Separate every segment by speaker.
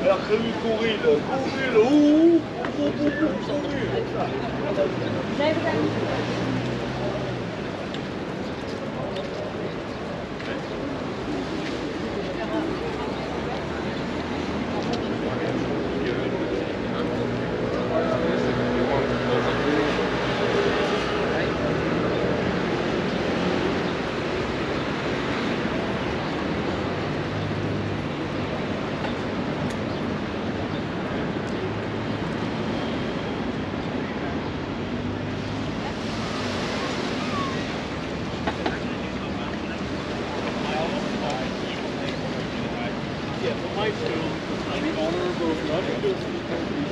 Speaker 1: Mercredi courir, courir, ouh, ouh, ouh, ouh,
Speaker 2: Yeah, but my school, I'm the owner
Speaker 3: of those lovely the country.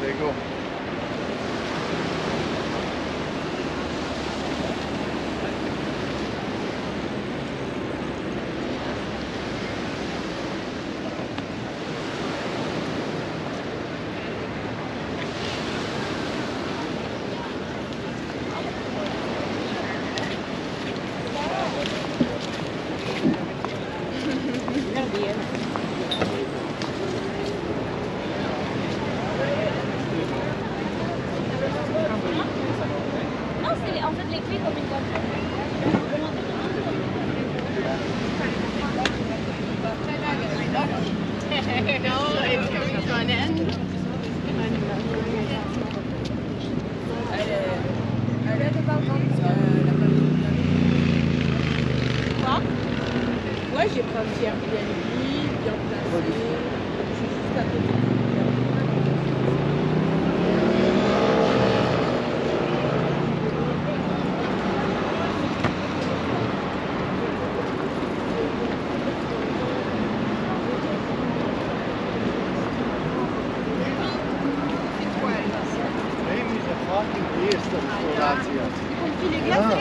Speaker 3: There
Speaker 2: you
Speaker 3: go. J'ai pris un petit Airbnb, bien placé. Je suis juste à côté.
Speaker 1: De
Speaker 3: les glaces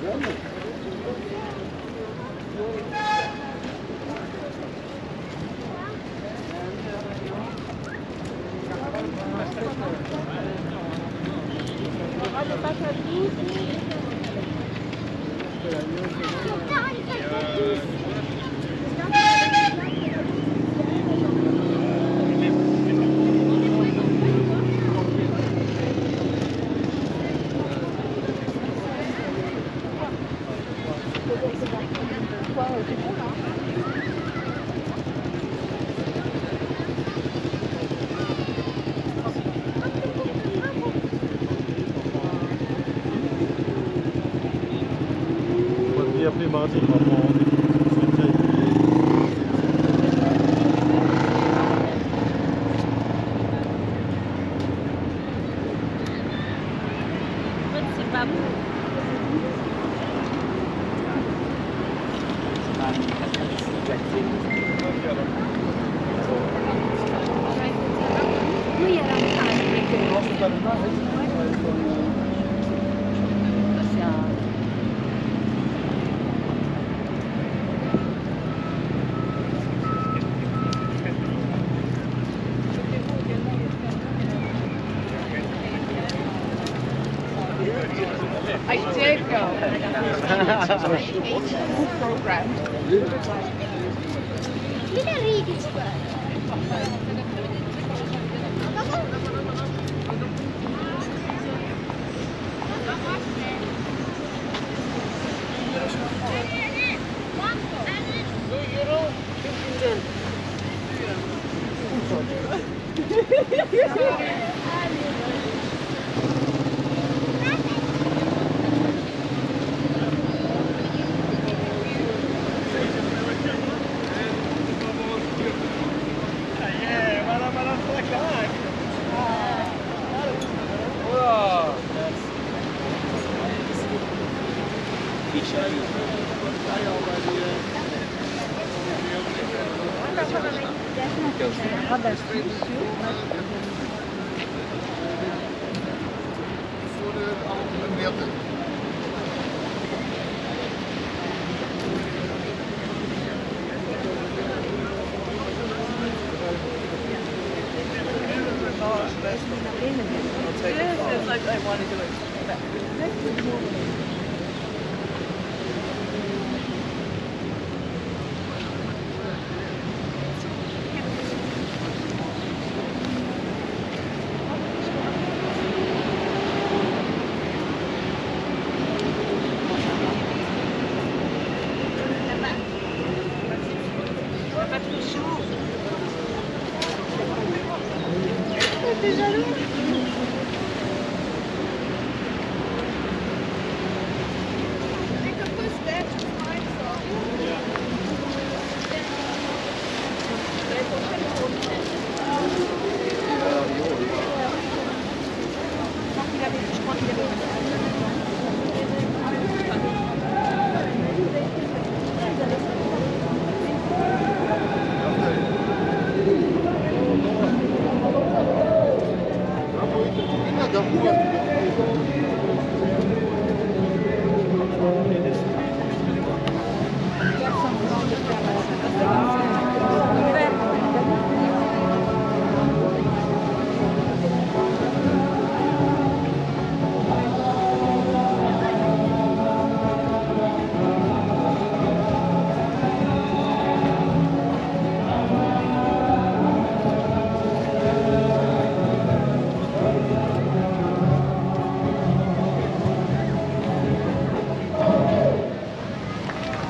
Speaker 4: Güzel mi? Martin.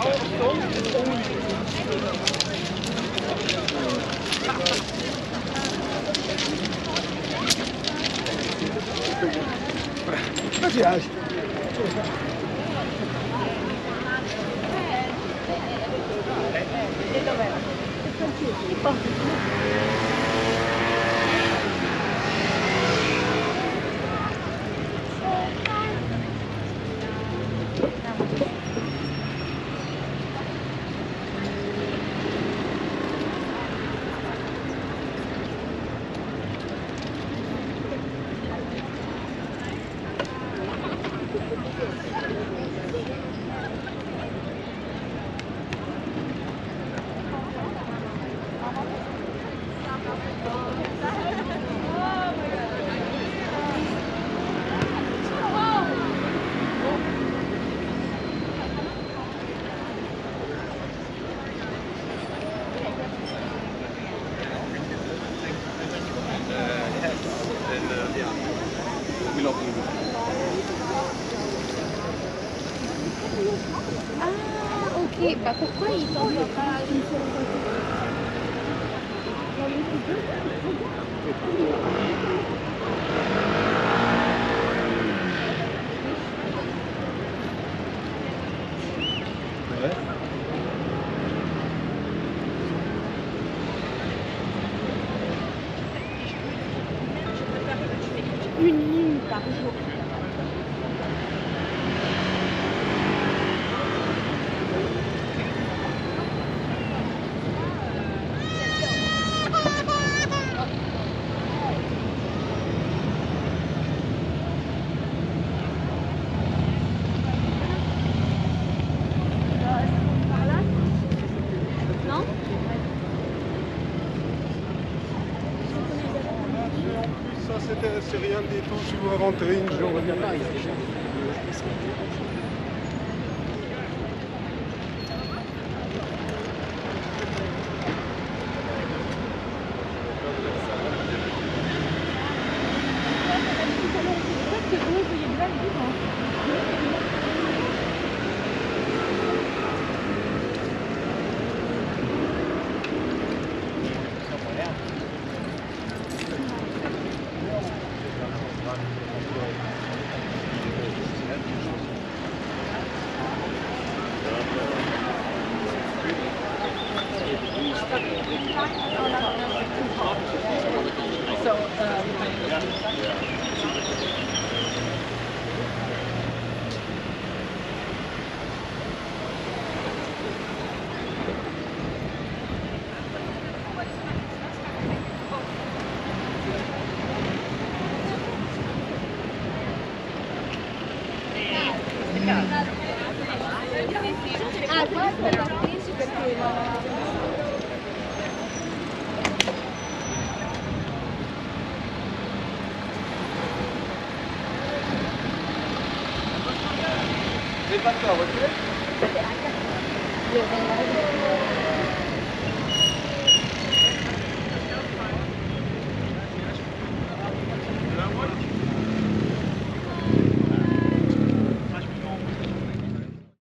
Speaker 4: ao som
Speaker 2: único. Bah pourquoi ils t'envoient pas une seule
Speaker 1: Ouais.
Speaker 2: Une ligne par jour.
Speaker 1: Du tout. Si vous rentrez une journée. Quanto é
Speaker 2: o?